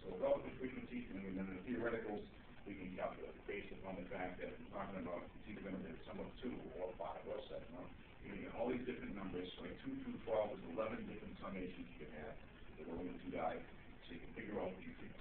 So relative frequencies and then the theoreticals, we can calculate based upon the fact that we're talking about, it's either gonna be the sum of two, or five, or seven, or, you know, all these different numbers, so like two through twelve is eleven different summations you can have, that are only two die, so you can figure out what you think